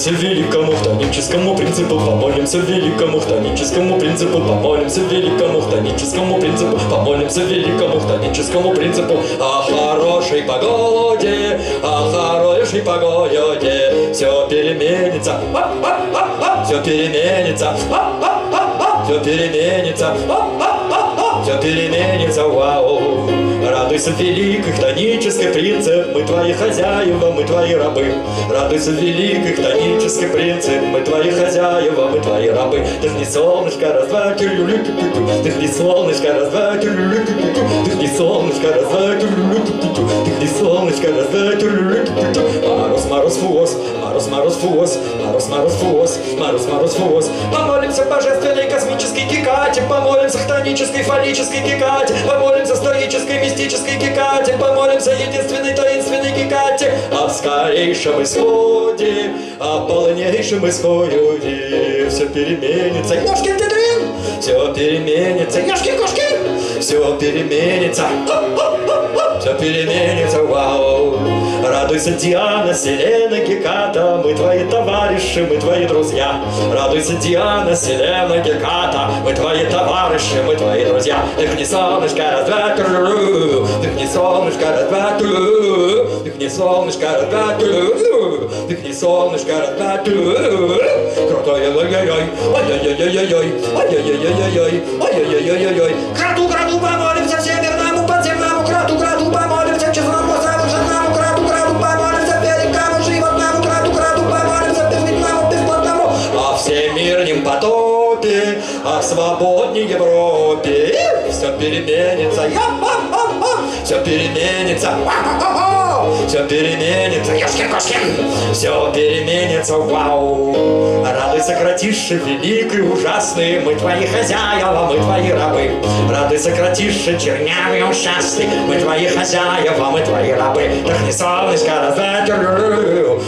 Помолимся великому хтоническому принципу, помолимся великому хтоническому принципу, помолимся великому хтоническому принципу, помолимся великому хтоническому принципу. О хорошей погоде, о хорошей погоде. Все переменится, все переменится, все переменится, все переменится, вау. Радуйся, великий хтонический принцип, мы твои хозяева, мы твои рабы. Радуйся, великий хтонический принцип, мы твои хозяева, мы твои рабы. Дыхни солнышко, раз, два, Дыхни солнышко, раз, два, Дыхни солнышко, раз, два, Дыхни солнышко, раз, два, Мороз, мороз, фуос, мороз, мороз, фуос, мороз, мороз, фуос, мороз, мороз, фуос. Помолимся божественной космической гекате, помолимся хтонической фаллической гекате, помолимся стоической мистической гекате, помолимся единственной таинственной гекате о скорейшем исходе, о полнейшем исходе. Все переменится. Ёшкин ты дрын! Все переменится. Ёшкин кошкин! Все переменится. Все переменится. Вау! Радуйся, Диана, Селена, Геката, мы твои товарищи, мы твои друзья. Радуйся, Диана, Селена, Геката, мы твои товарищи, мы твои друзья. Дыхни солнышко, раз, два, тру, дыхни солнышко, раз, два, тру, дыхни солнышко, раз, два, тру, дыхни солнышко, раз, два, тру. Крутой, ой-ой-ой, ой-ой-ой-ой-ой, ой-ой-ой-ой-ой, ой-ой-ой-ой-ой. Потопе, о свободной Европе. Все переменится, все переменится, все переменится, Ёшкин-кошкин, все переменится, вау. Радуйся, кратише, великий, ужасный, мы твои хозяева, мы твои рабы. Радуйся, кратише, чернявый, ушастый, мы твои хозяева, мы твои рабы. Дыхни солнышко, раз-два,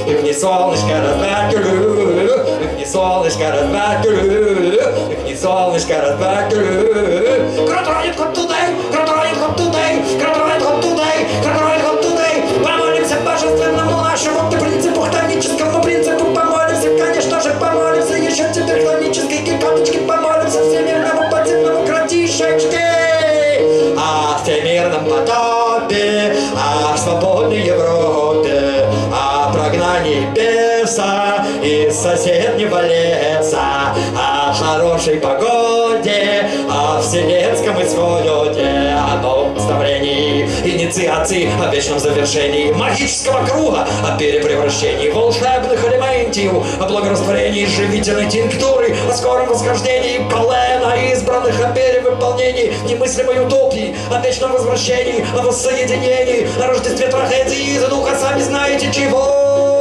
дыхни солнышко, раз-два, дыхни солнышко, раз-два, дыхни солнышко, раз-два, Крутой, ход туда, крутой, ход туда, крутой, ход туда, крутой, ход туда. Помолимся божественному нашему принципу, хтоническому принципу, помолимся, конечно же, помолимся, еще теперь хтонической гекаточке, помолимся всемирному подземному кратишечке. О всемирном потопе, о свободной Европе, о прогнании беса из соседнего леса, о хорошей погоде, о вселенском исходе, о новом представлении, инициации, о вечном завершении магического круга, о перепревращении волшебных элементів, о благорастворении живительной тинктуры, о скором восхождении полена избранных, о перевыполнении немыслимой утопии, о вечном возвращении, о воссоединении, о Рождестве трагедии из духа, сами знаете чего.